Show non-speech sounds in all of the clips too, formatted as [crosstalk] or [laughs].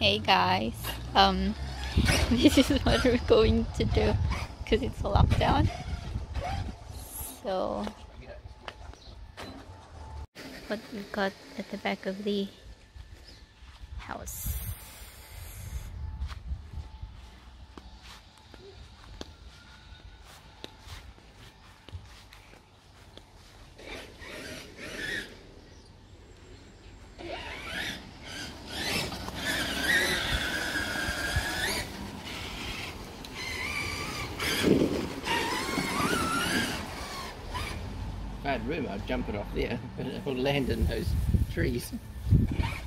Hey guys, um, [laughs] this is what we're going to do because it's a lockdown. So, what we've got at the back of the house. bad room, I'd jump it off there, but in those trees.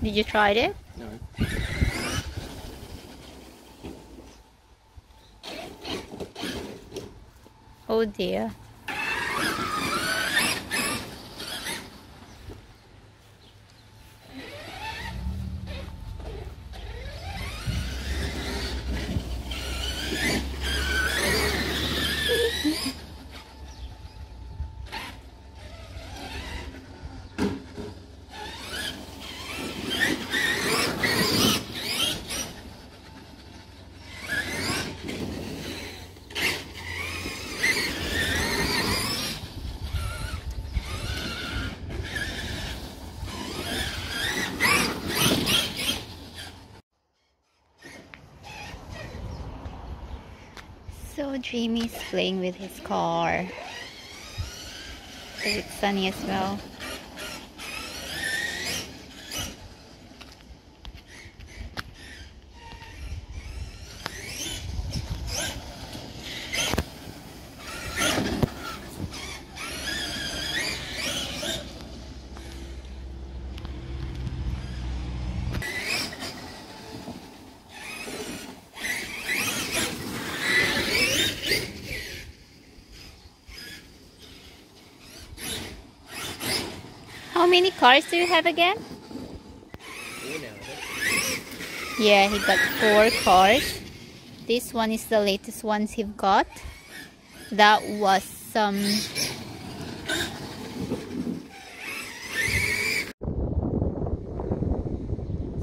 Did you try it? No. Oh dear. Jamie's playing with his car. It's sunny as well. Many cars do you have again? Yeah, he got four cars. This one is the latest ones he got. That was some.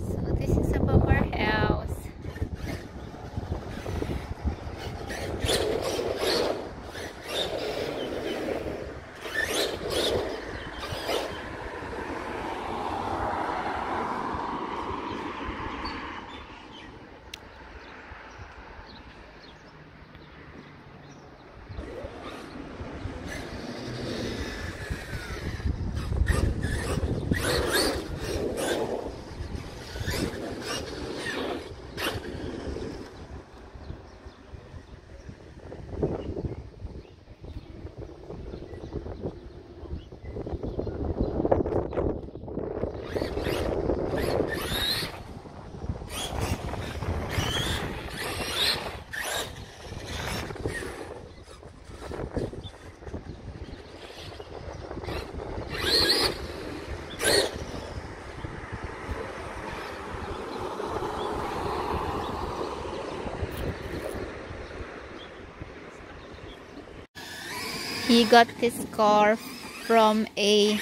So this is above our house. He got this car from a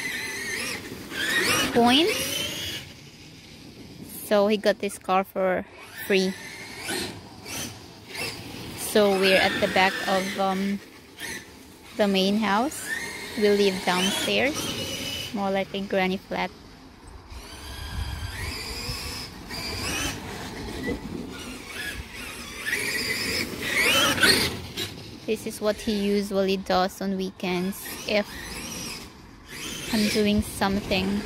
point. So he got this car for free. So we're at the back of um, the main house. We live downstairs, more like a granny flat. This is what he usually does on weekends if I'm doing something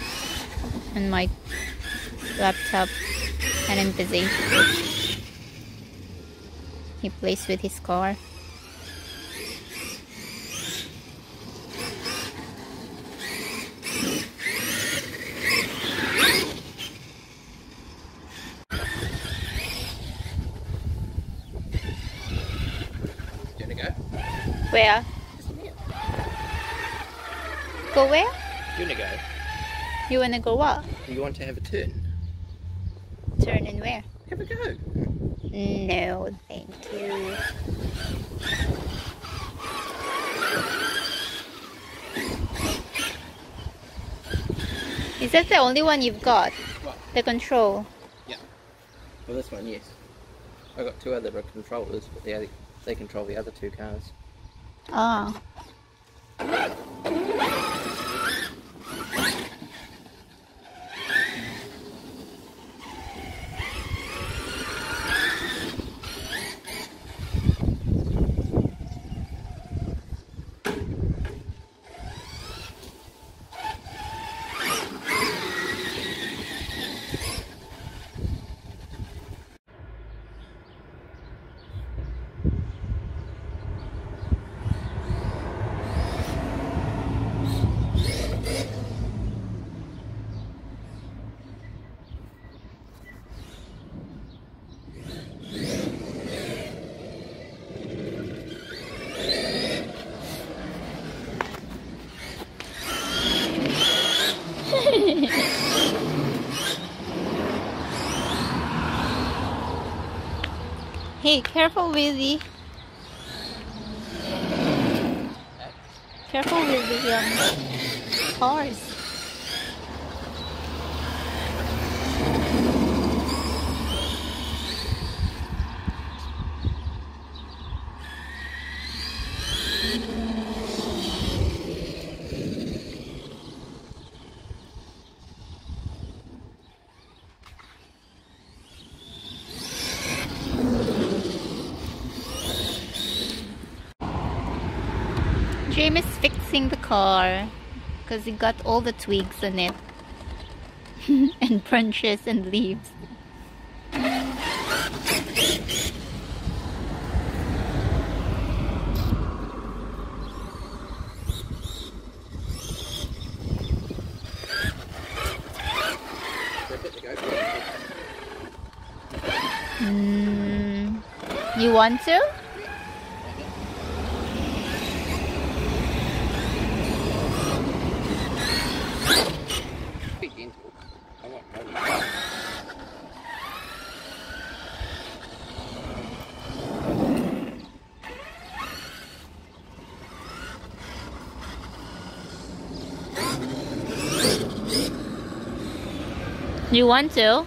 on my laptop and I'm busy. He plays with his car. Go where? You wanna go? You wanna go what? You want to have a turn? Turn and where? Have a go. No, thank you. Is that the only one you've got? What? The control? Yeah. Well, this one, yes. I got two other controllers, but they they control the other two cars. Ah. Hey, careful, Willie. Careful with the um, cars. James is fixing the car because it got all the twigs in it [laughs] and branches and leaves. Mm, you want to? You want to?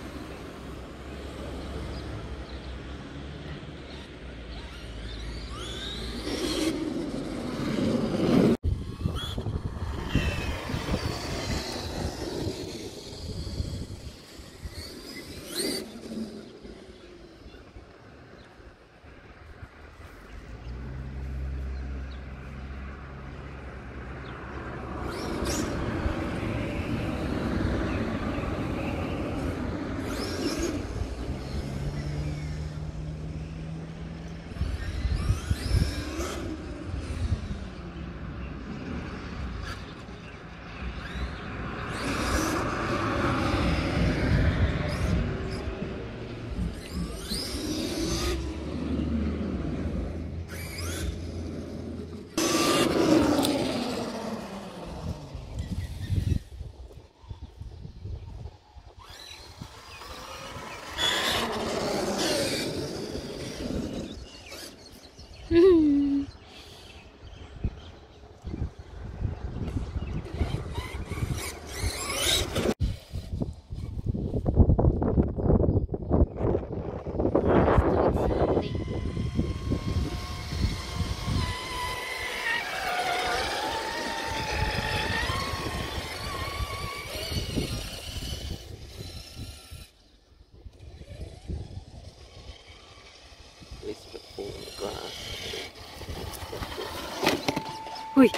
What's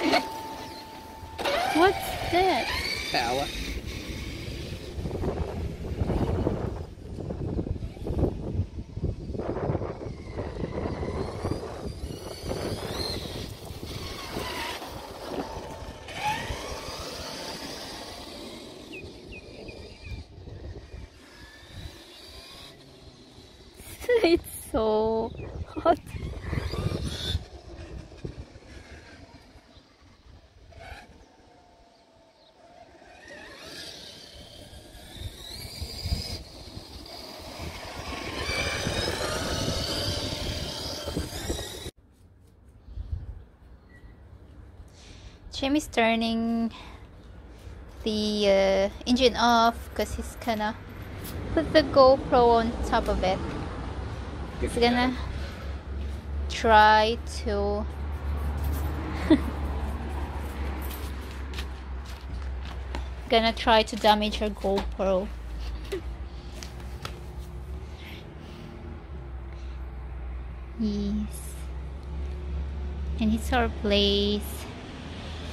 that? Power. it's so hot. Jamie's turning the uh, engine off because he's gonna put the GoPro on top of it. He's gonna try to [laughs] gonna try to damage her GoPro. [laughs] yes. And it's our place.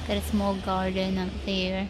Got a small garden up there.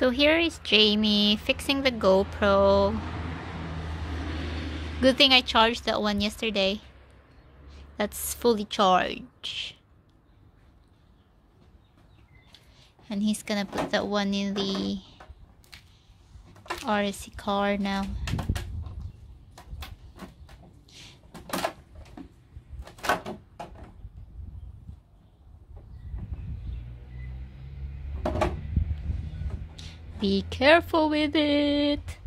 So here is Jamie fixing the GoPro. Good thing I charged that one yesterday. That's fully charged. And he's gonna put that one in the RSC car now. Be careful with it.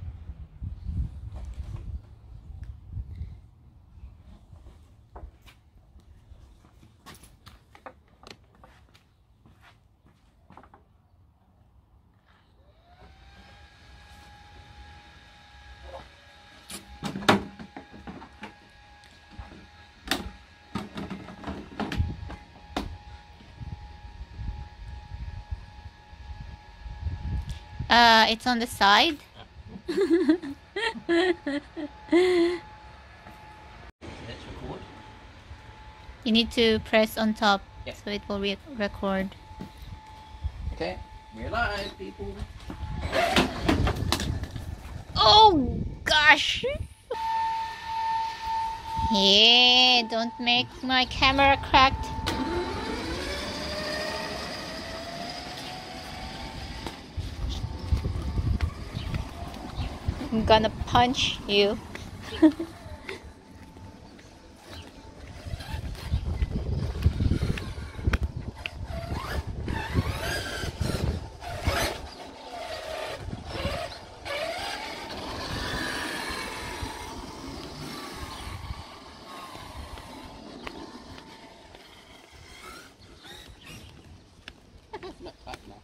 Uh, it's on the side. You need to press on top so it will re record. Okay, we're live, people. Oh gosh! Yeah, don't make my camera cracked. I'm gonna punch you. [laughs] Not tight enough.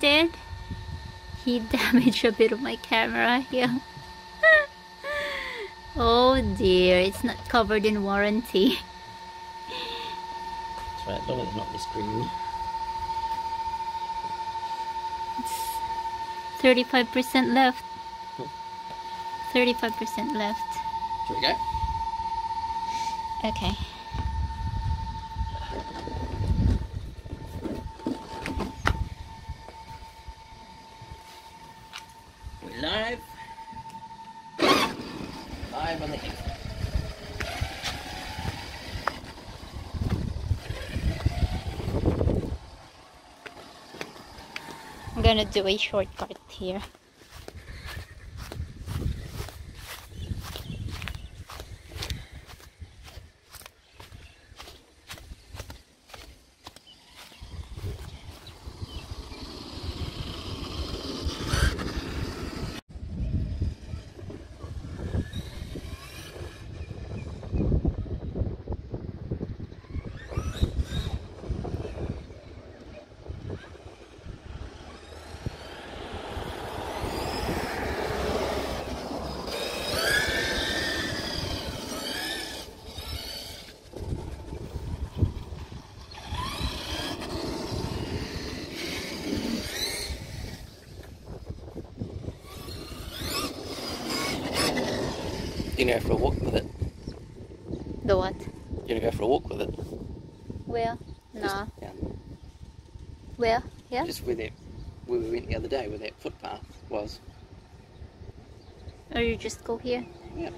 Did [laughs] he damaged a bit of my camera here? [laughs] oh dear, it's not covered in warranty. That's right, as long as it's not the screen. 35% left. 35% left. Shall we go? Okay. We're live. Live on the internet. I'm gonna do a shortcut here. Go for a walk with it? The what? You gonna go for a walk with it? Where? Nah. Where? Yeah? Just where that where we went the other day, where that footpath was. Or you just go here? Yeah.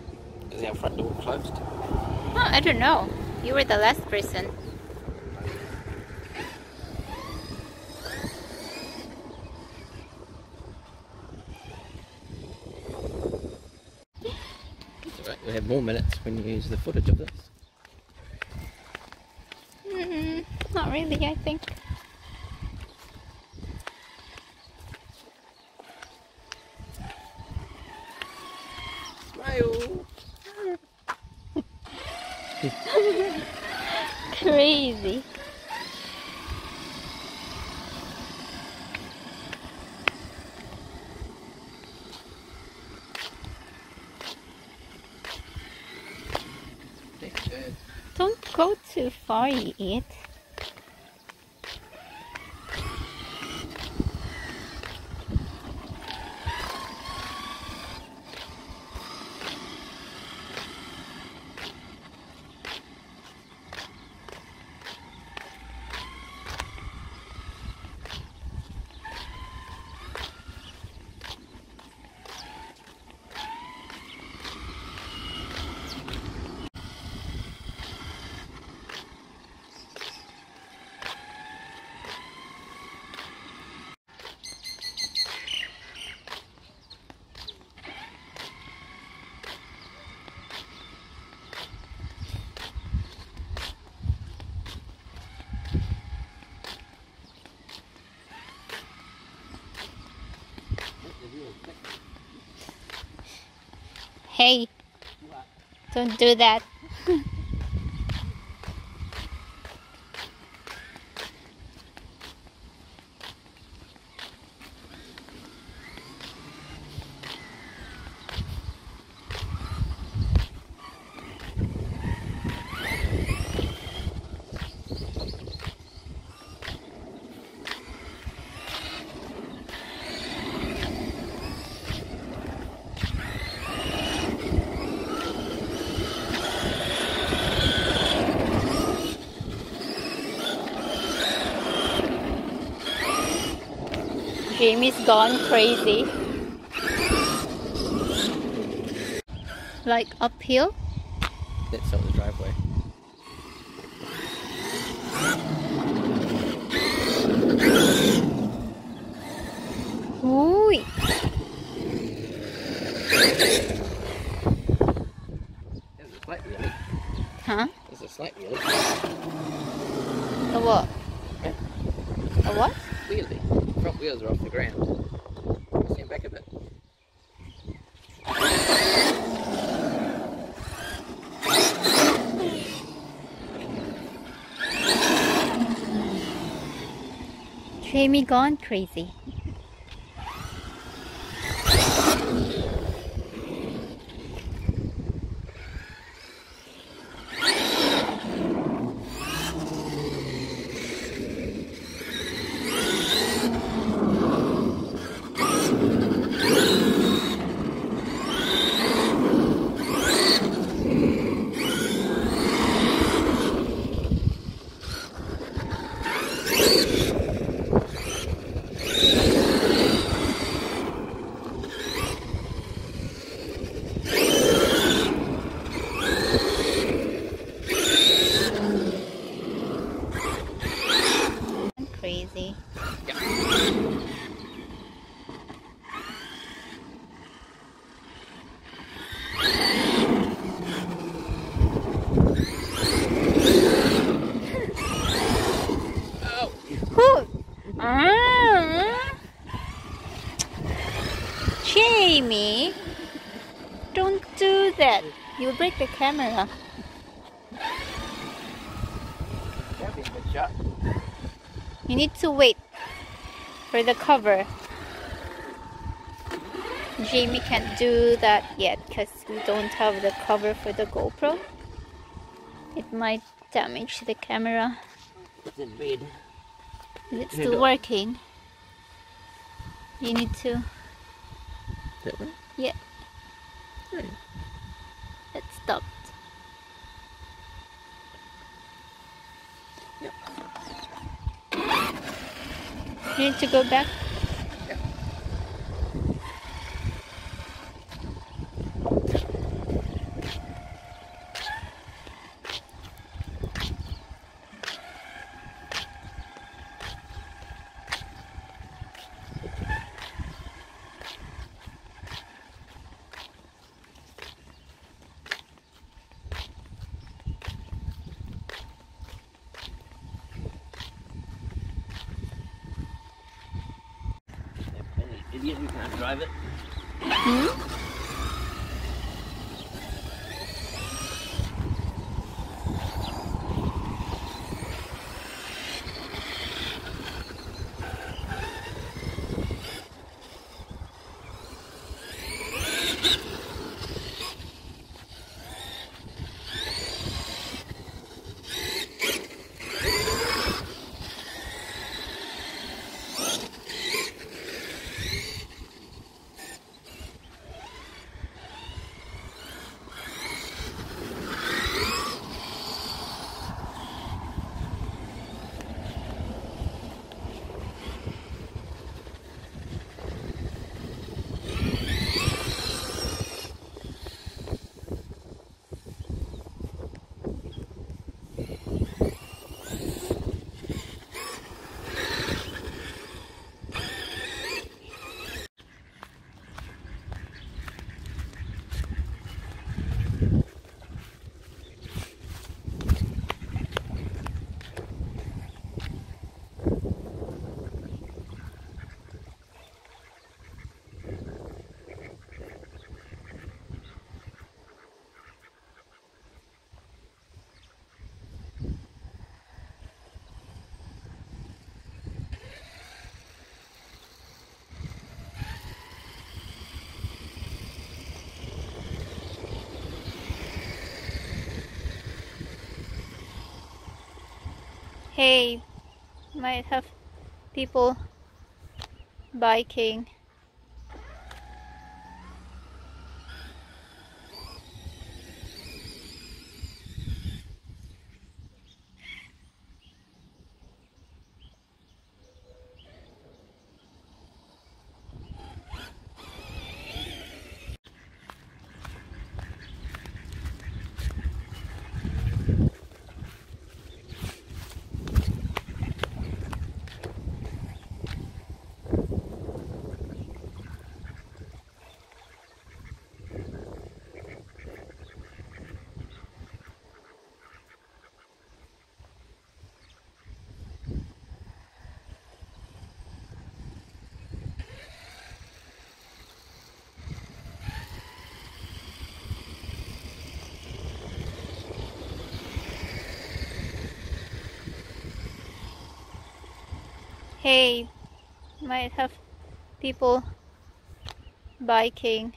Is our front door closed? Oh, I don't know. You were the last person. Have more minutes when you use the footage of this. Mm, not really, I think. Smile! Crazy. Next bird. Don't go too far, you eat. Hey, don't do that. Jamie's gone crazy. Like uphill? That's on the driveway. Ooh. There's a slight wheelie. Huh? There's a slight wheelie. A what? Yeah. A what? Wheelie. Front wheels are off the ground. Stand back a bit. Jamie gone crazy. Crazy. Oh! Who? Ah. Jamie, don't do that. The camera. That'd be a good shot. You need to wait for the cover. Jamie can't do that yet because we don't have the cover for the GoPro. It might damage the camera. It's in bed. Is it still working? You need to. That one? Yeah, Yeah. Stopped. Yep. You need to go back. Hey might have people biking hey might have people biking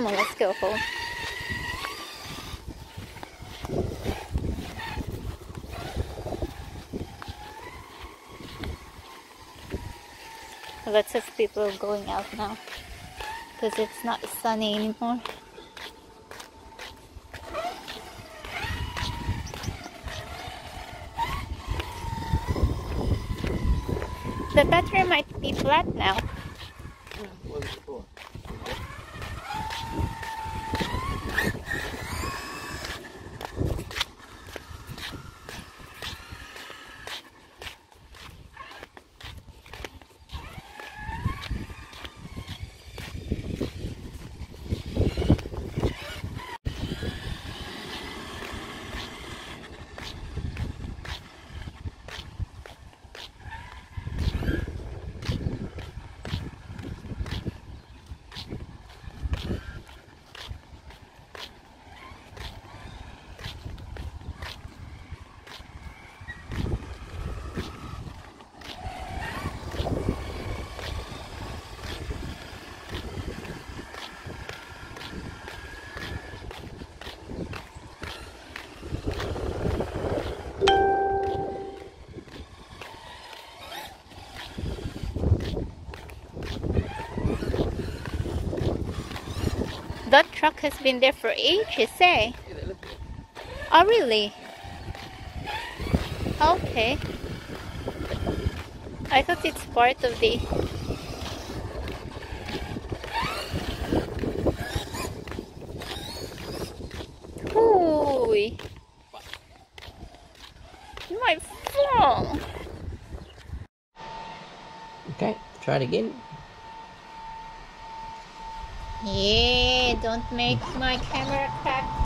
Come on, let's go home. Lots of people going out now because it's not sunny anymore. The battery might be flat now. That truck has been there for ages, eh? Oh, really? Okay. I thought it's part of the Ooh. You might fall. Okay, try it again. Yeah, don't make my camera crack.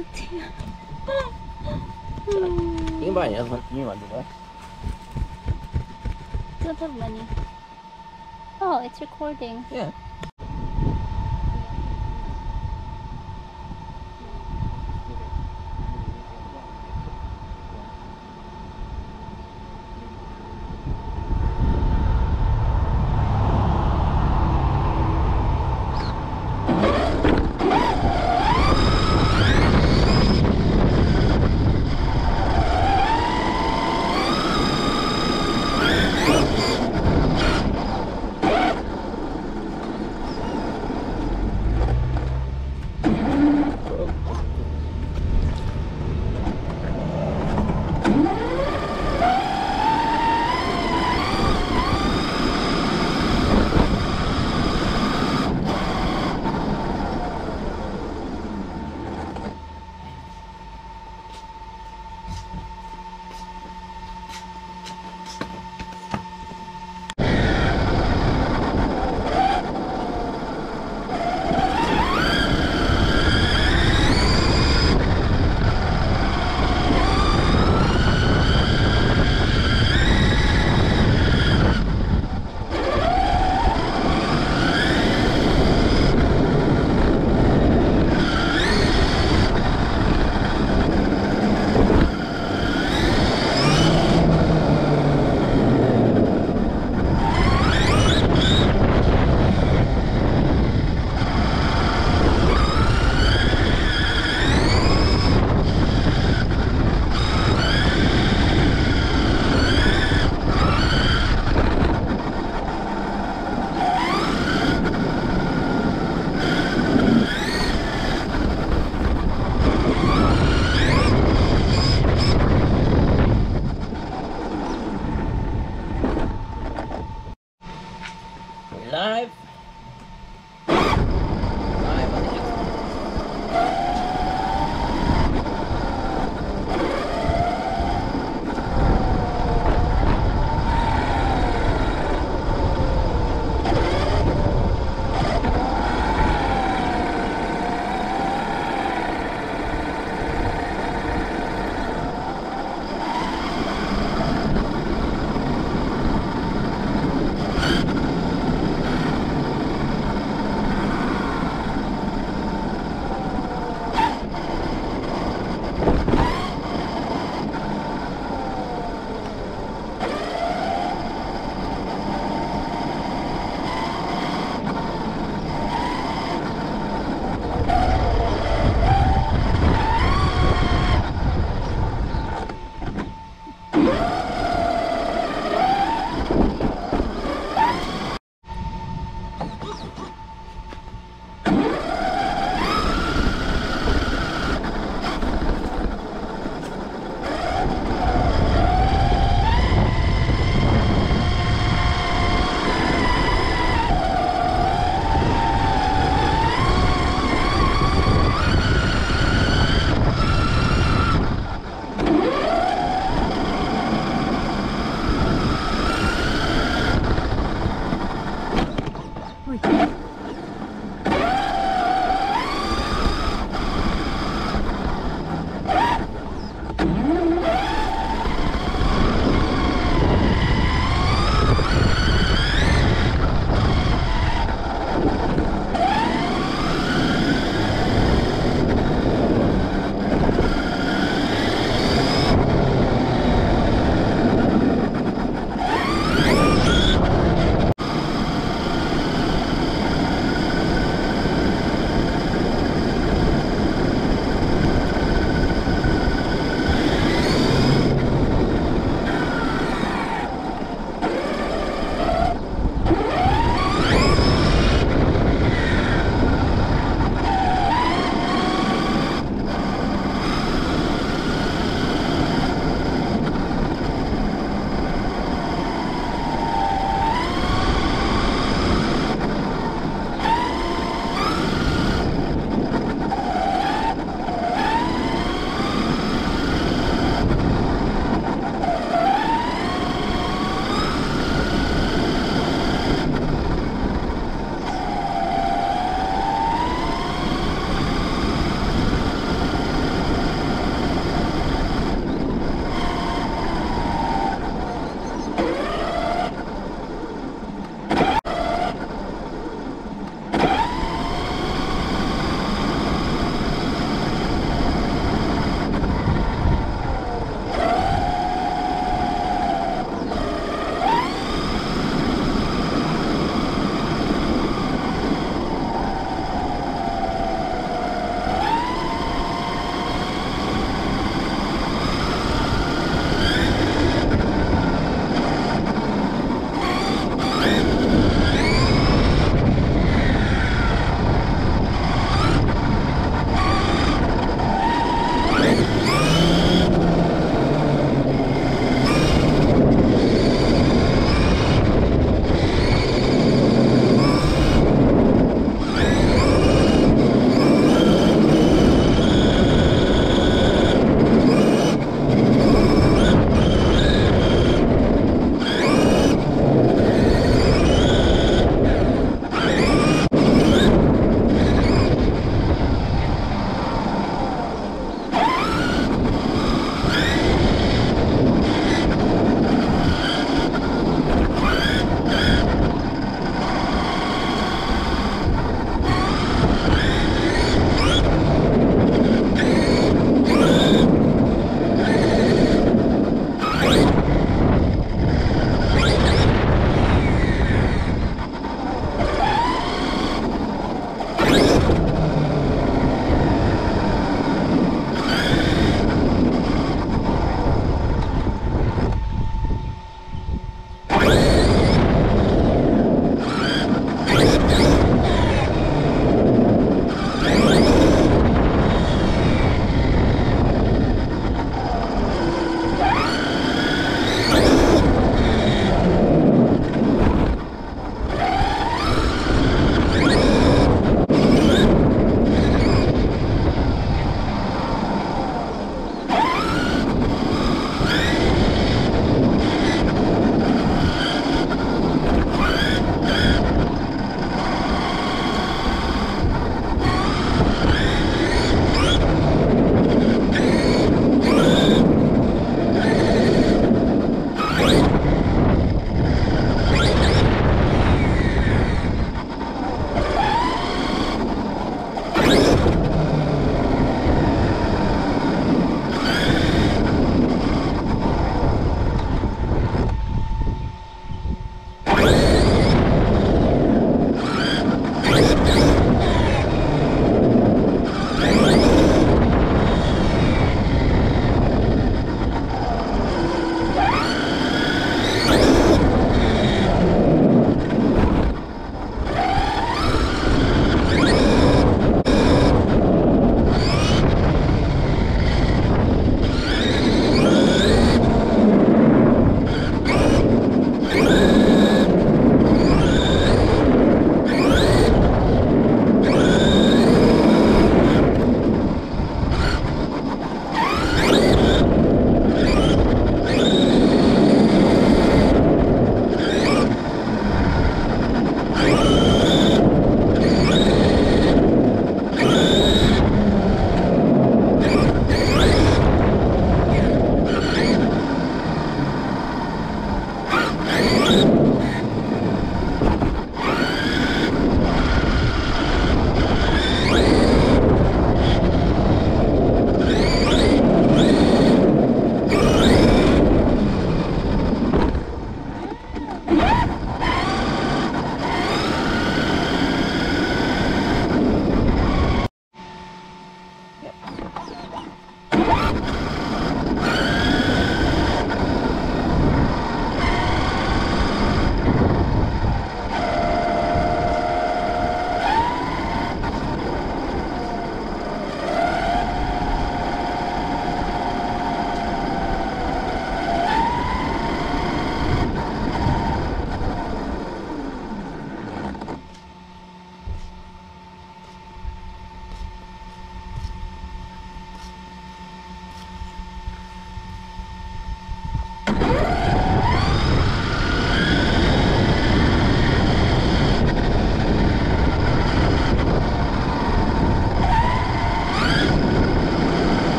Oh dear. You can buy another one. New one, do Don't have money. Oh, it's recording. Yeah.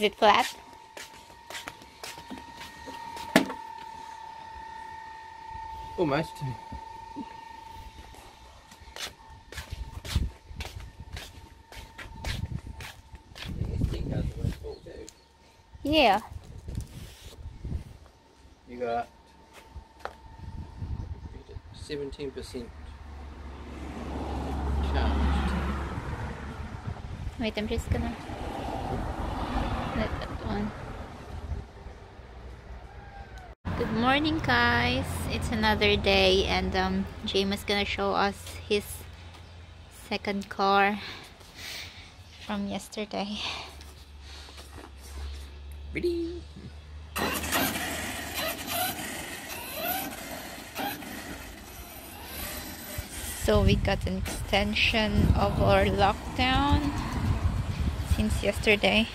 Is it flat? Almost. Yeah. You got seventeen percent charged. Wait, I'm just gonna let that one. Good morning, guys. It's another day, and um, James is gonna show us his second car from yesterday. Ready? So we got an extension of our lockdown since yesterday.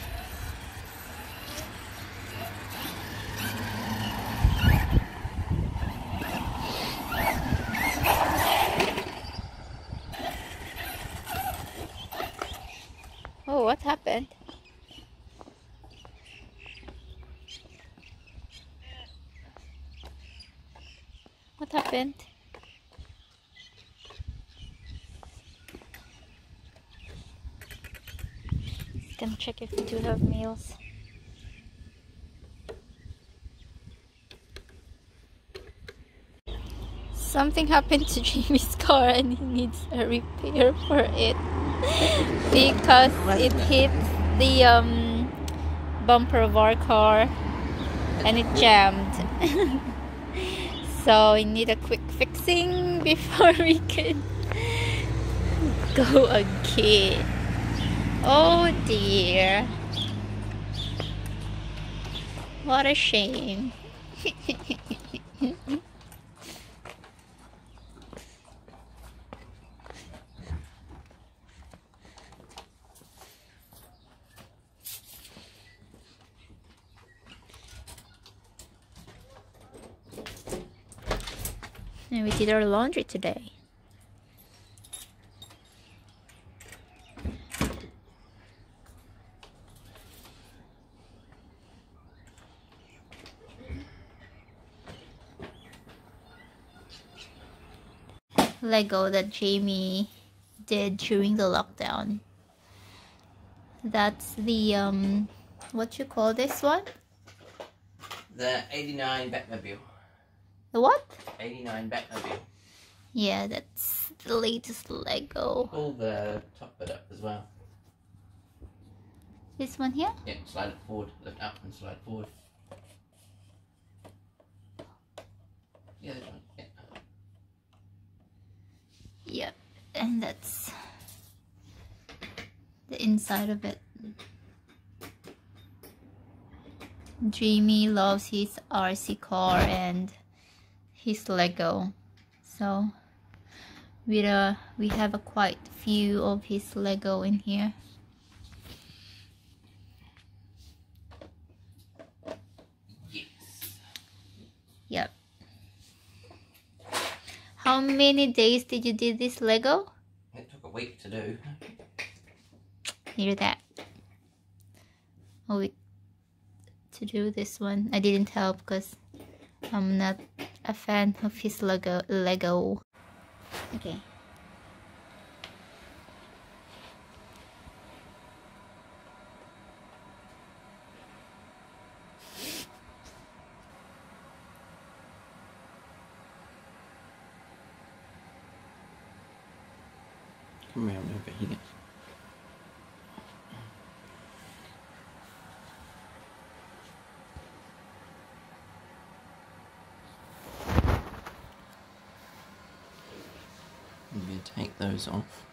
Oh, what happened? What happened? Gonna check if we do have meals. Something happened to [laughs] Jamie's car and he needs a repair for it [laughs] because it hit the um, bumper of our car and it jammed. [laughs] so we need a quick fixing before we can go again. Oh dear. What a shame. [laughs] and we did our laundry today. Lego that Jamie did during the lockdown. That's the um what you call this one? The 89 Batmobile. The what? 89 Batmobile. Yeah, that's the latest Lego. Pull the top bit up as well. This one here? Yeah, slide it forward, lift up and slide forward. Yeah, this one. Yep, and that's the inside of it. Jamie loves his RC car and his Lego. So we uh, we have a quite few of his Lego in here. Yes. Yep. How many days did you do this Lego? It took a week to do. Hear that? A week to do this one. I didn't help because I'm not a fan of his Lego. Lego. Okay. Those off.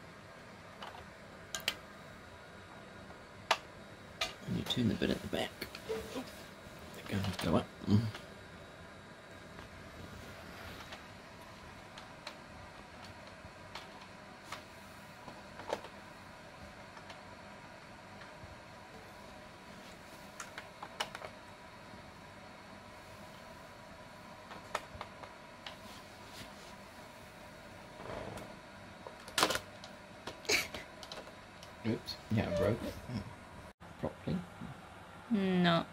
And you turn the bit at the back. They're going to go up. Mm. Oops. Yeah, I broke it. Mm. Properly. No.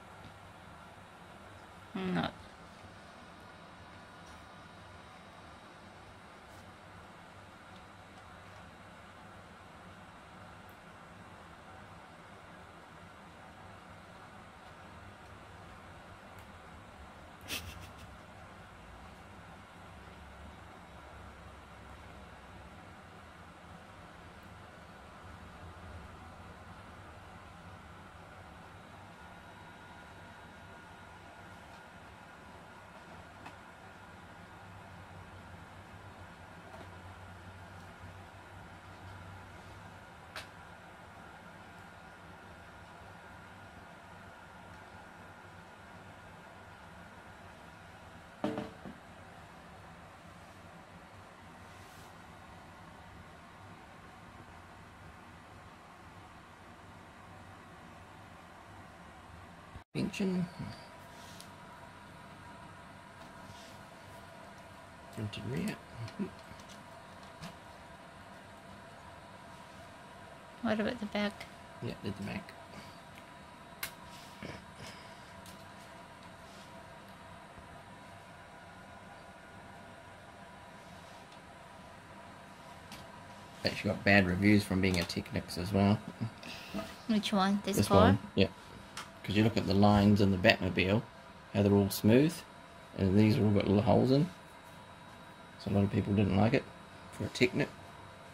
Not. Pension. Front and rear. What about the back? Yeah, did the back. Actually got bad reviews from being a Technics as well. Which one? This, This car? one, yeah. Because you look at the lines in the Batmobile, how they're all smooth, and these are all got little holes in. So a lot of people didn't like it for a Technic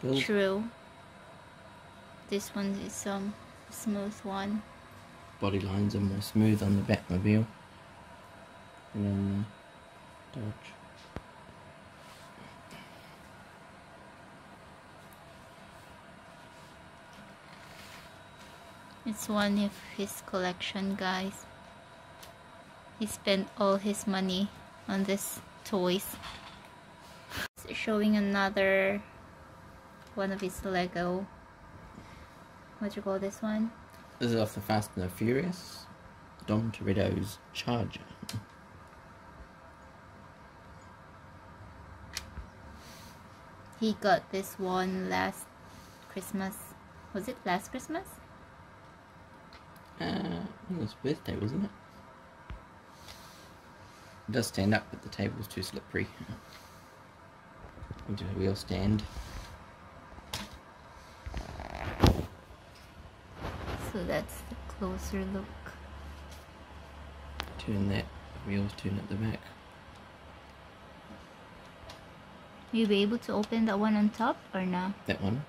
build. True. This one is um smooth one. Body lines are more smooth on the Batmobile than on the Dodge. It's one of his collection, guys. He spent all his money on this toys. Showing another one of his Lego. What do you call this one? This is off the Fast and the Furious. Dom Toretto's Charger. He got this one last Christmas. Was it last Christmas? Uh, it was birthday, wasn't it? It does stand up, but the table's too slippery. We'll do a wheel stand. So that's the closer look. Turn that, wheels turn at the back. Will you be able to open that one on top or not? That one.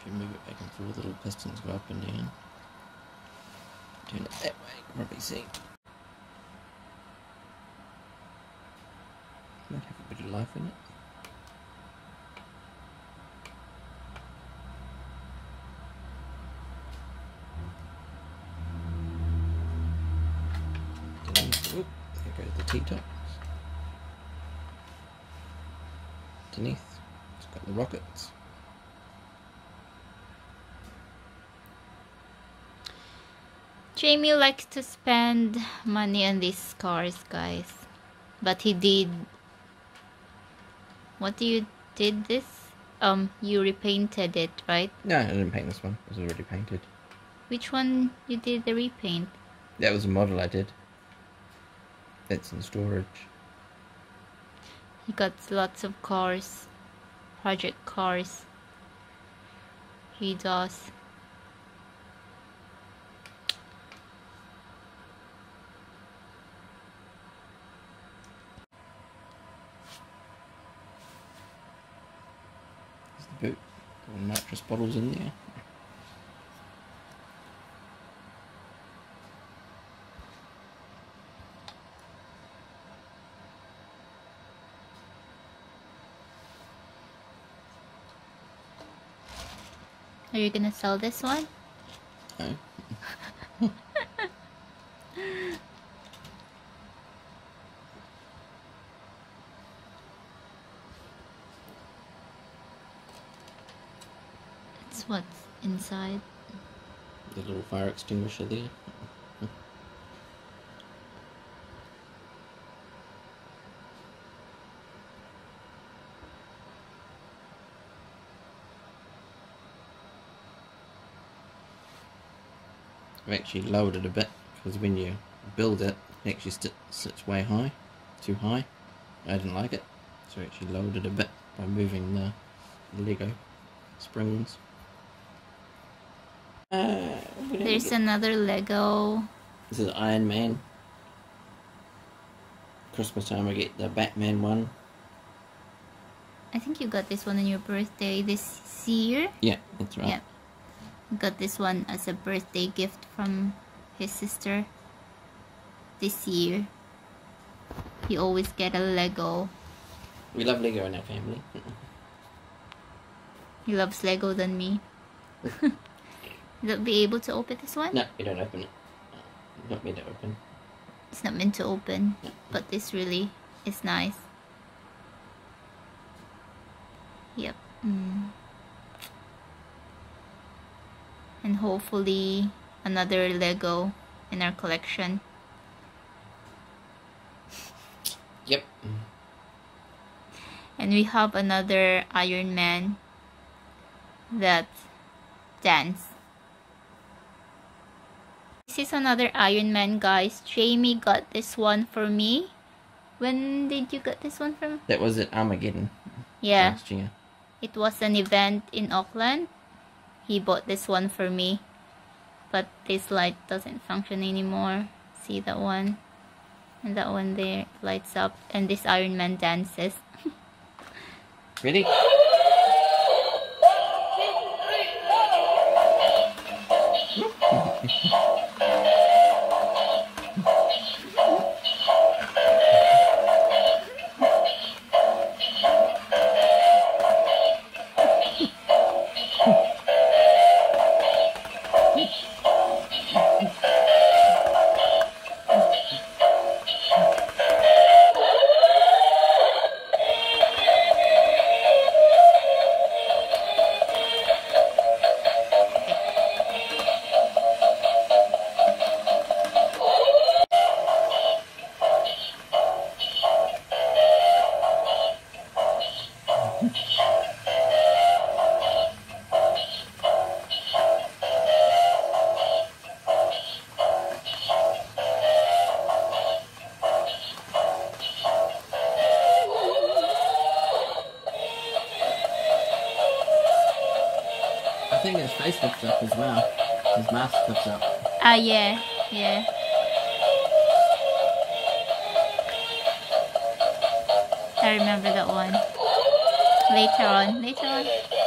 If you move it back and forth, little and down. Turn it that way, you probably see. Might have a bit of life in it. There go the T-tops. Underneath, it's got the rockets. Jamie likes to spend money on these cars, guys. But he did. What do you did this? Um, you repainted it, right? No, I didn't paint this one. It was already painted. Which one you did the repaint? That was a model I did. It's in storage. He got lots of cars, project cars. He does. There's the nitrous bottles in there. Are you gonna sell this one? Oh. [laughs] what's inside? The little fire extinguisher there. I've actually lowered it a bit because when you build it, it actually sits way high, too high. I didn't like it, so I actually lowered it a bit by moving the Lego springs. Uh, There's another Lego. This is Iron Man. Christmas time I get the Batman one. I think you got this one on your birthday this year. Yeah, that's right. Yeah. Got this one as a birthday gift from his sister this year. He always get a Lego. We love Lego in our family. He loves Lego than me. [laughs] You'll be able to open this one? no, you don't open it. No, Not meant to open. It's not meant to open, No. but this really is nice. Yep. Mm. And hopefully another Lego in our collection. Yep. And we have another Iron Man that dance. This is another Iron Man, guys. Jamie got this one for me. When did you get this one from? That was at Armageddon Yeah, last year. it was an event in Auckland. He bought this one for me. But this light doesn't function anymore. See that one? And that one there lights up. And this Iron Man dances. [laughs] Ready? Think his face lifts up as well. His mask lifts up. Ah, yeah, yeah. I remember that one. Later on, later on.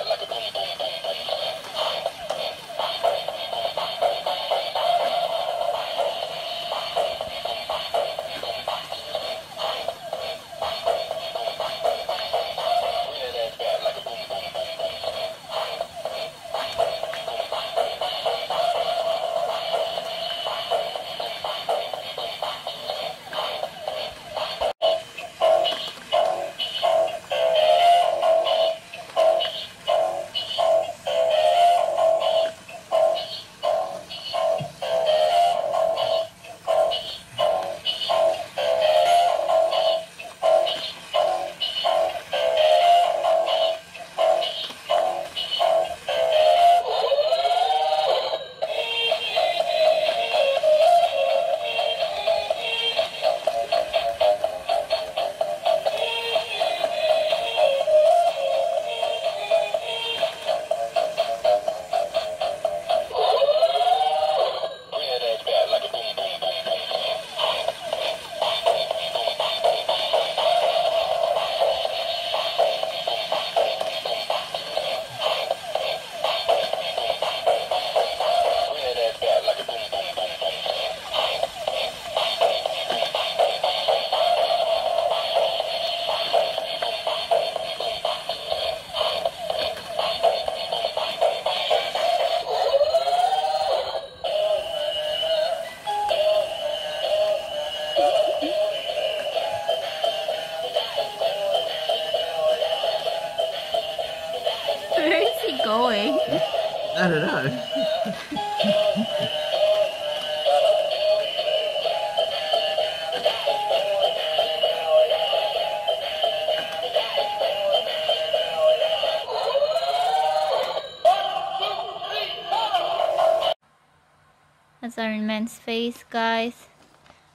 Face, guys.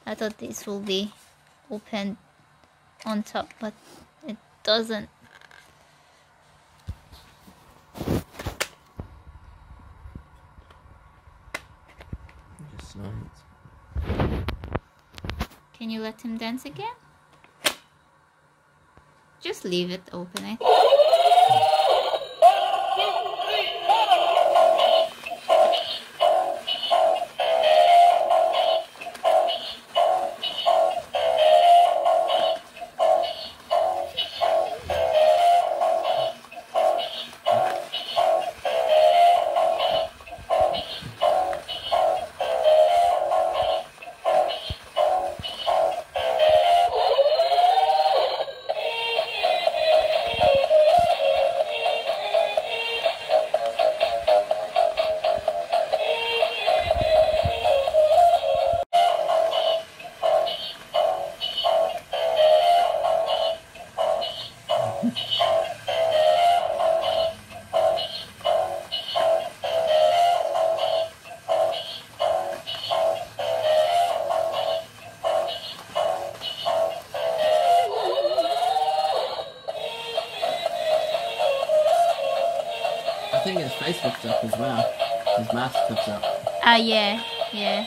I thought this will be open on top, but it doesn't. Just. Can you let him dance again? Just leave it open, I think. I think his face looks up as well. His mask looks up. Ah, yeah, yeah.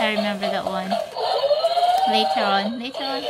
I remember that one. Later on, later on.